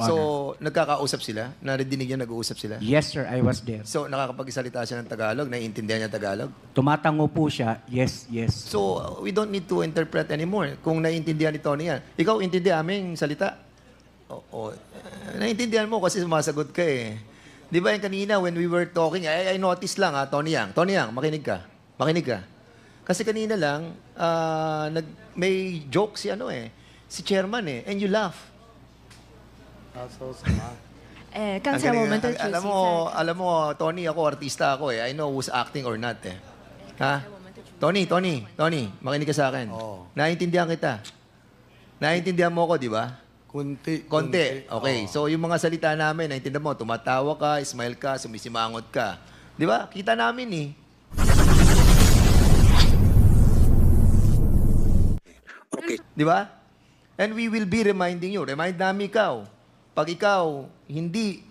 Honor. So, nagkakausap sila? Naridinig niya nag-uusap sila? yes, sir, I was there. So, nakakapagsalita siya ng Tagalog? Naiintindihan niya Tagalog? Tumatango po siya, yes, yes. So, we don't need to interpret anymore. Kung naiintindihan ni Tony yan. Ikaw, intindi aming salita? Oo. Naiintindihan mo kasi sumasagot ka eh. Di ba yung kanina when we were talking, I, I noticed lang ha, Tony Yang. Tony Yang, makinig ka. Makinig ka. Kasi kanina lang, ah, nag, may joke si ano eh, si chairman eh, and you laugh. Ah, Kaso sama. Eh, Ang cancel galing, moment alam mo, alam mo, Tony, ako artista ako eh. I know who's acting or not eh. Ha? Tony, Tony, Tony, makinig ka sa akin. Oo. Naiintindihan kita. Naiintindihan mo ako, di ba? Kunti. Konti. Okay. Oh. So, yung mga salita namin, naiintindihan mo, tumatawa ka, smile ka, sumisimangot ka. Di ba? Kita namin eh. Okay. Di ba? And we will be reminding you. Remind namin ikaw. Pag ikaw hindi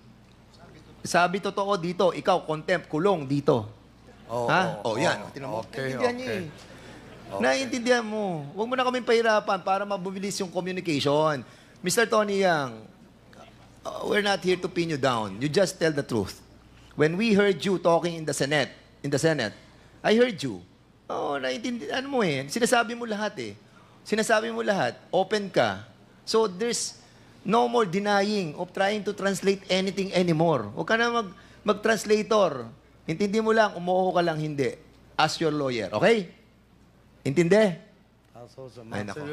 sabi totoo dito, ikaw contempt, kulong dito. Oh, ha? oh, Oh, yan. oh, Tinan mo. okay, Naiintindihan niya okay. eh. Naiintindihan mo. Huwag mo na kaming pahirapan para mabubilis yung communication. Mr. Tony Yang, uh, we're not here to pin you down. You just tell the truth. When we heard you talking in the Senate, in the Senate, I heard you. Oo, oh, naiintindihan mo eh. Sinasabi mo lahat eh. Sinasabi mo lahat. Open ka. So there's No more denying of trying to translate anything anymore. Huwag ka na mag, mag-translator. Intindi mo lang, umuho ka lang, hindi. Ask your lawyer, okay? Intindi? Ay, nako.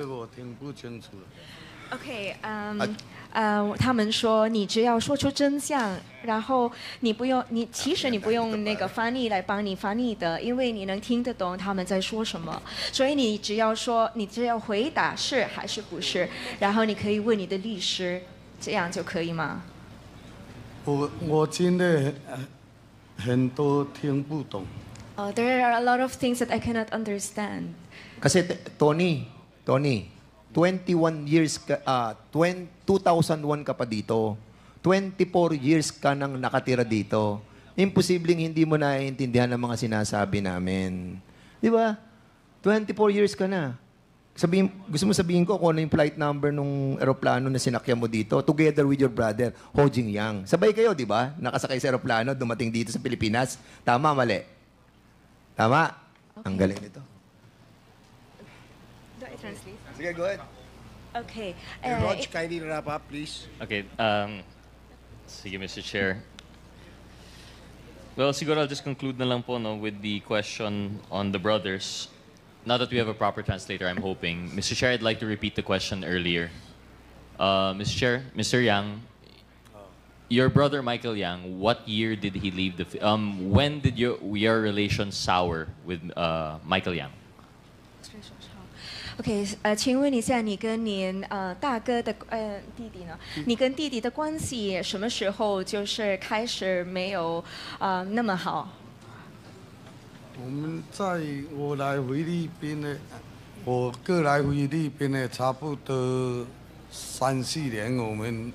Okay, um... At- 呃，他们说你只要说出真相，然后你不用你其实你不用那个翻译来帮你翻译的，因为你能听得懂他们在说什么，所以你只要说你只要回答是还是不是，然后你可以问你的律师，这样就可以吗？我我真的很很多听不懂。哦、there are a lot of things that I cannot understand. Kasi t- Tony, Tony, 21 years ka, ah, 20, 2001 ka pa dito. 24 years ka nang nakatira dito. Imposibleng hindi mo naiintindihan ang mga sinasabi namin. Di ba? 24 years ka na. Sabihin, gusto mo sabihin ko kung ano yung flight number nung eroplano na sinakyan mo dito together with your brother, Ho Jing Yang. Sabay kayo, di ba? Nakasakay sa eroplano, dumating dito sa Pilipinas. Tama, mali? Tama? Ang galing nito. Do I translate? Sige, go ahead. Okay. Hey, uh, Rog, kindly wrap up, please. Okay, um, sige Mr. Chair. Well, siguro I'll just conclude na lang po no, with the question on the brothers. Now that we have a proper translator, I'm hoping. Mr. Chair, I'd like to repeat the question earlier. Uh, Mr. Chair, Mr. Yang, your brother Michael Yang, what year did he leave the... Fi- um, when did your, your relation sour with uh, Michael Yang? OK，呃，请问一下，你跟您呃大哥的呃弟弟呢？你跟弟弟的关系什么时候就是开始没有呃那么好？我们在我来菲律宾呢，我哥来菲律宾呢，差不多三四年，我们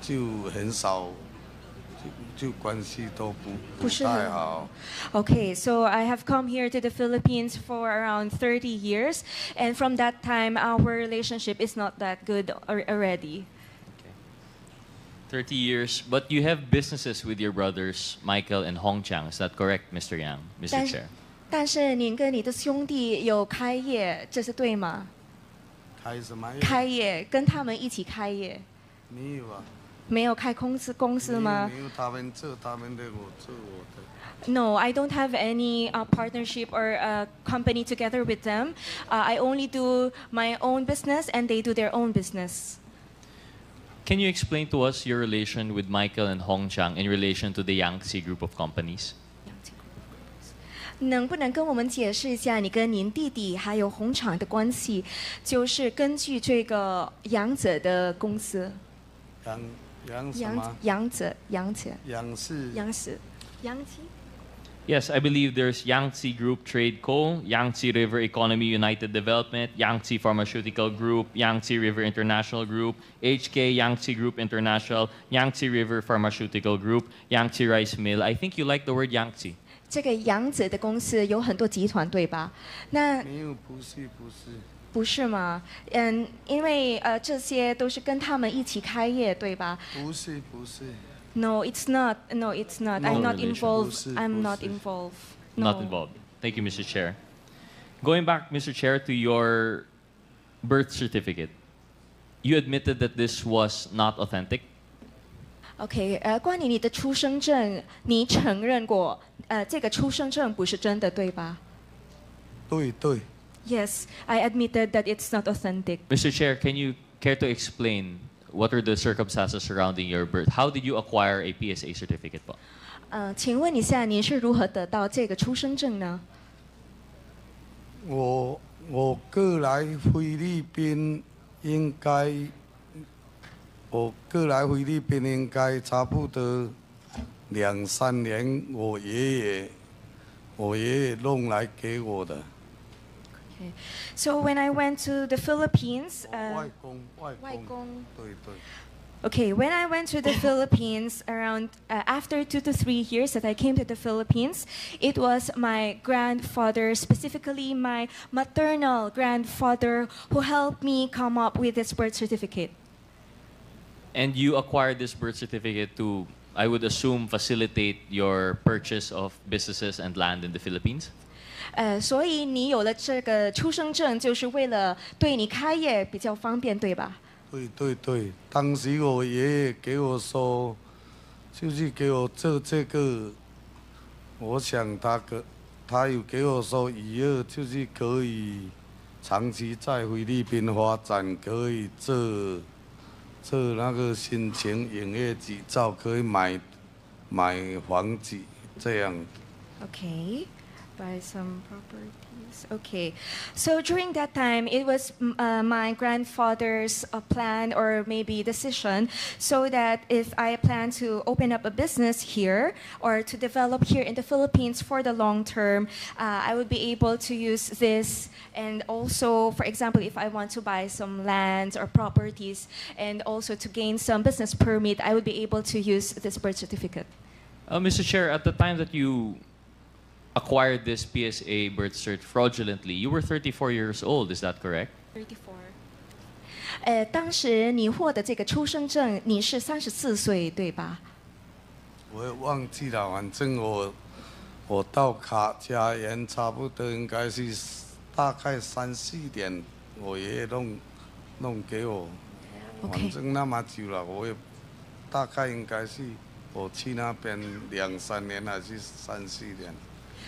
就很少，就就关系都不不不是很太好。 Okay, so I have come here to the Philippines for around 30 years, and from that time, our relationship is not that good al- already. 30 years, but you have businesses with your brothers, Michael and Hong Chang. Is that correct, Mr. Yang, Mr. 但是 Chair? 但是您跟你的兄弟有开业，这是对吗？开什么业？开业跟他们一起开业，没有啊？ 没有开公司公司没有吗没有，他们做他们的，我做我的。 ？No, I don't have any uh, partnership or uh, company together with them. Uh, I only do my own business, and they do their own business. Can you explain to us your relation with Michael and Hong Chang in relation to the Yangtze group of companies? 能不能跟我们解释一下你跟您弟弟还有红厂的关系？就是根据这个杨者的公司，杨 杨什杨么？杨者杨者杨氏杨氏杨基 Yes, I believe there's Yangtze Group Trade Co., Yangtze River Economy United Development, Yangtze Pharmaceutical Group, Yangtze River International Group, HK Yangtze Group International, Yangtze River Pharmaceutical Group, Yangtze Rice Mill. I think you like the word Yangtze. 这个杨者的公司有很多集团，对吧？那没有，不是不是。 不是吗？嗯，因为呃这些都是跟他们一起开业，对吧不是不是，？No, it's not. No, it's not. No I'm not relation. involved. I'm not。involved. Not No. involved. Thank you, Mr. Chair. Going back, Mr. Chair, to your birth certificate. You admitted that this was not authentic. OK，呃，关于你的出生证，你承认过，呃，这个出生证不是真的，对吧对对，？Yes, I admitted that it's not authentic. Mr. Chair, can you care to explain what are the circumstances surrounding your birth? How did you acquire a PSA certificate? 呃，请问一下，您是如何得到这个出生证呢？我我过来菲律宾应该，我过来菲律宾应该差不多两三年，我爷爷我爷爷弄来给我的。So when I went to the Philippines, 外 uh, 公外外公，公对对。 Okay, when I went to the Philippines around uh, after two to three years that I came to the Philippines, it was my grandfather, specifically my maternal grandfather, who helped me come up with this birth certificate. And you acquired this birth certificate to, I would assume, facilitate your purchase of businesses and land in the Philippines? 呃，所以你有了这个出生证，就是为了对你开业比较方便，对吧？对对对，当时我爷爷给我说，就是给我做这个，我想他给，他有给我说以后就是可以长期在菲律宾发展，可以做做那个申请营业执照，可以买买房子这样。Okay, buy some properties. Okay, so during that time, it was uh, my grandfather's uh, plan or maybe decision, so that if I plan to open up a business here or to develop here in the Philippines for the long term, uh, I would be able to use this. And also, for example, if I want to buy some lands or properties, and also to gain some business permit, I would be able to use this birth certificate. Uh, Mr. Chair, at the time that you acquired this PSA birth cert fraudulently, you were 34 years old, is that correct? 34。呃，当时你获得这个出生证，你是三十四岁，对吧？我也忘记了，反正我我到卡家园差不多应该是大概三四点，我爷爷弄弄给我，OK 反正那么久了，我也大概应该是我去那边两三年还是三四年，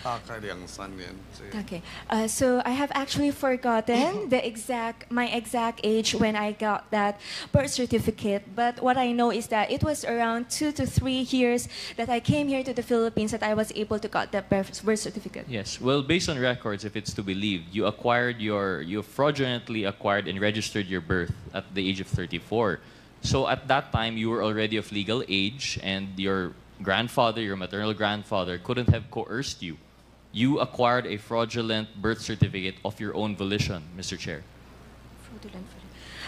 大概两三年这样。 Okay. Uh, so I have actually forgotten the exact my exact age when I got that birth certificate. But what I know is that it was around two to three years that I came here to the Philippines that I was able to got that birth birth certificate. Yes. Well, based on records, if it's to be believed, you acquired your, you fraudulently acquired and registered your birth at the age of 34. So at that time, you were already of legal age, and your grandfather, your maternal grandfather, couldn't have coerced you. You acquired a fraudulent birth certificate of your own volition, Mr. Chair.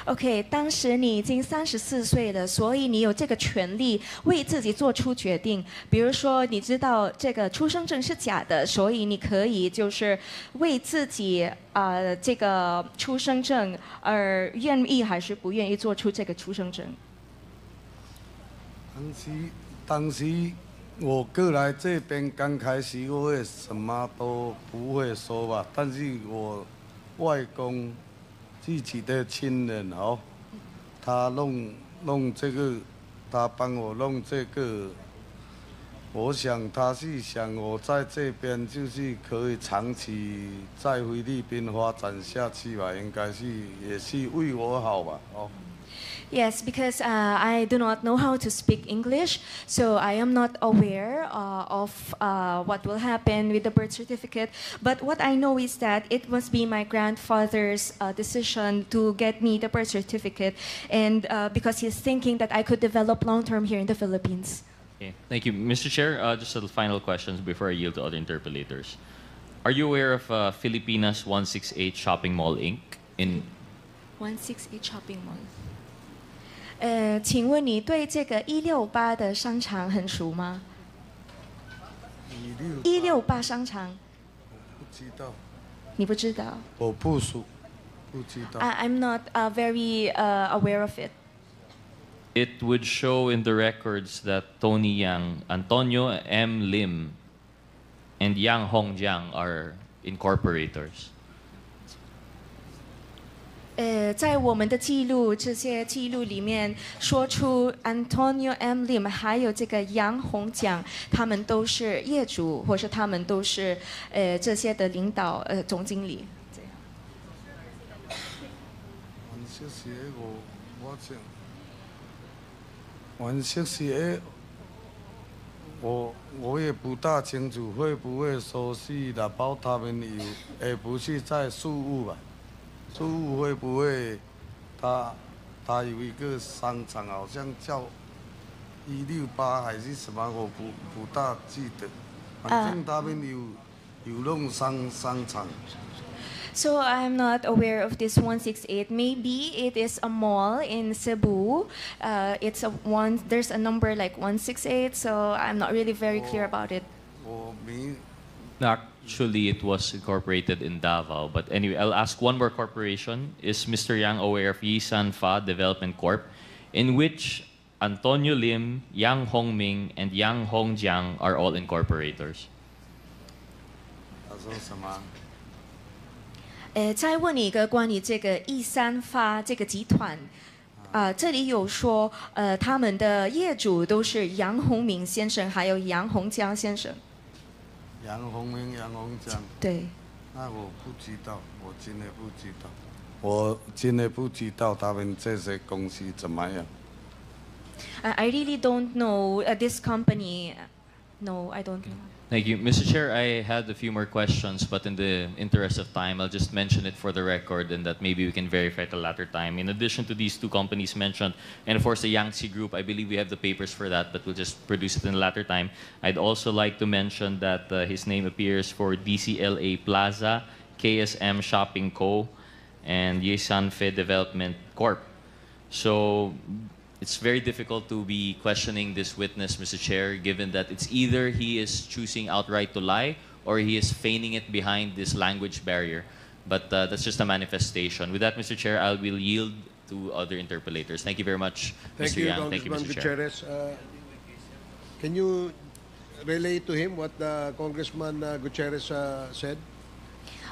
OK，当时你已经三十四岁了，所以你有这个权利为自己做出决定。比如说，你知道这个出生证是假的，所以你可以就是为自己呃这个出生证而愿意还是不愿意做出这个出生证。当时，当时我过来这边刚开始，我也什么都不会说吧。但是我外公自己的亲人哦，他弄弄这个，他帮我弄这个。我想他是想我在这边就是可以长期在菲律宾发展下去吧，应该是也是为我好吧，哦。Yes, because uh, I do not know how to speak English, so I am not aware uh, of uh, what will happen with the birth certificate. But what I know is that it must be my grandfather's uh, decision to get me the birth certificate, and uh, because he's thinking that I could develop long term here in the Philippines. Okay. Thank you, Mr. Chair. Uh, just a final questions before I yield to other interpellators. Are you aware of uh, Filipinas 168 Shopping Mall Inc. in 168 Shopping Mall。呃，请问你对这个一六八的商场很熟吗？一六八商场，不知道，你不知道？我不熟。不知道。I, I'm not uh, very uh, aware of it. It would show in the records that Tony Yang, Antonio M. Lim, and Yang Hongjiang are incorporators. 呃，在我们的记录这些记录里面，说出 Antonio M. Lim 还有这个杨红奖，他们都是业主，或是他们都是呃这些的领导呃总经理。这样原色是迄个，我想，原色是迄，我我也不大清楚会不会说是打包他们有，而不是在事务吧？事务会不会他他有一个商场，好像叫一六八还是什么，我不不大记得。反正他们有有弄商商场。 So I'm not aware of this 168. Maybe it is a mall in Cebu. Uh, it's a one. There's a number like 168. So I'm not really very clear about it. 我没 Actually, it was incorporated in Davao. But anyway, I'll ask one more corporation. Is Mr. Yang aware of Yisan Fa Development Corp, in which Antonio Lim, Yang Hongming, and Yang Hongjiang are all incorporators? 他说什么？呃，再问你一个关于这个一三发这个集团，啊、这里有说，呃，他们的业主都是杨洪明先生，还有杨洪江先生。 杨红明、杨红江，对，那我不知道，我真的不知道，我真的不知道他们这些公司怎么样。I I really don't know uh, this company. No, I don't know. Thank you. Mr. Chair, I had a few more questions, but in the interest of time, I'll just mention it for the record and that maybe we can verify at a later time. In addition to these two companies mentioned, and of course the Yangtze Group, I believe we have the papers for that, but we'll just produce it in a later time. I'd also like to mention that uh, his name appears for DCLA Plaza, KSM Shopping Co., and Yesanfe Development Corp. So it's very difficult to be questioning this witness, Mr. Chair, given that it's either he is choosing outright to lie or he is feigning it behind this language barrier. But uh, that's just a manifestation. With that, Mr. Chair, I will yield to other interpellators. Thank you very much, Thank Mr. you, Yang. Thank you, Mr. Chair. Uh, Can you relay to him what uh, Congressman uh, Gutierrez uh, said?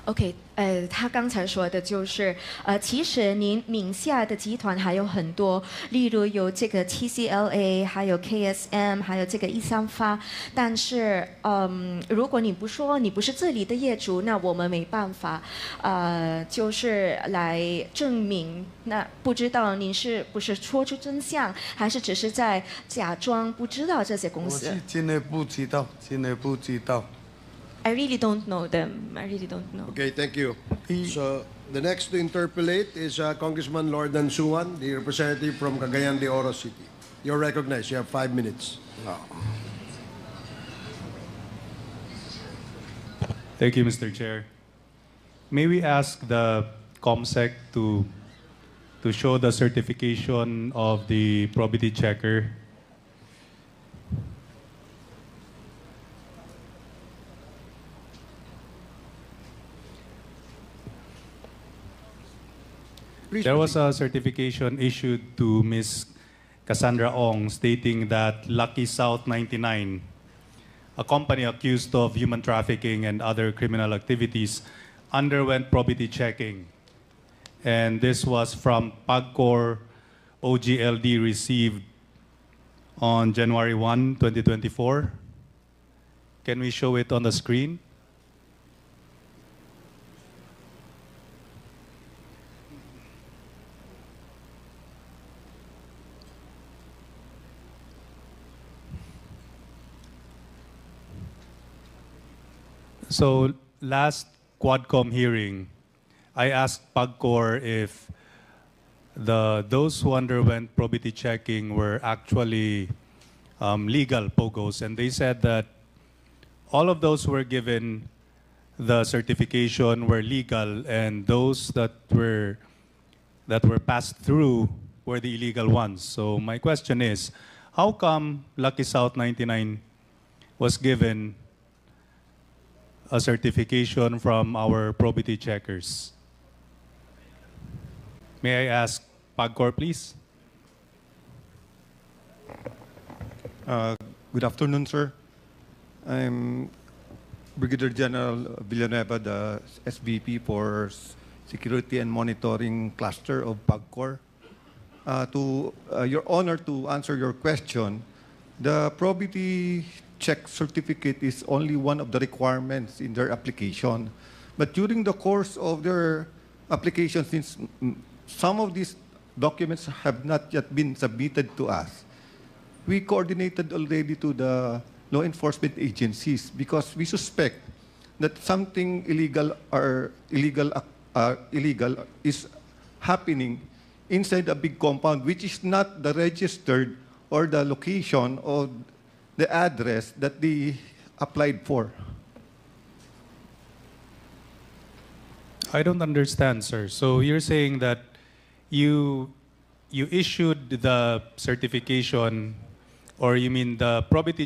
OK，呃，他刚才说的就是，呃，其实您名下的集团还有很多，例如有这个 TCLA，还有 KSM，还有这个一三发。但是，嗯，如果你不说你不是这里的业主，那我们没办法，呃，就是来证明。那不知道您是不是说出真相，还是只是在假装不知道这些公司我是真的不知道，真的不知道。？I really don't know them. I really don't know. Okay, thank you. So the next to interpellate is uh, Congressman Lordan Suan, the representative from Cagayan de Oro City. You're recognized. You have five minutes. Thank you, Mr. Chair. May we ask the COMSEC to, to show the certification of the probity checker? There was a certification issued to Ms. Cassandra Ong stating that Lucky South 99, a company accused of human trafficking and other criminal activities, underwent probity checking. And this was from PAGCOR OGLD received on January 1, 2024. Can we show it on the screen? So last Quadcom hearing, I asked PAGCOR if the those who underwent probity checking were actually um, legal pogos, and they said that all of those who were given the certification were legal, and those that were that were passed through were the illegal ones. So my question is, how come Lucky South 99 was given a certification from our probity checkers? May I ask PAGCOR, please? Uh, Good afternoon, sir. I'm Brigadier General Villanueva, the SVP for Security and Monitoring Cluster of PAGCOR. Uh, To uh, Your Honor, to answer your question, the probity check certificate is only one of the requirements in their application. But during the course of their application, since some of these documents have not yet been submitted to us, we coordinated already to the law enforcement agencies because we suspect that something illegal or illegal uh, illegal is happening inside a big compound which is not the registered or the location or the address that they applied for. I don't understand, sir. So you're saying that you you issued the certification, or you mean the probity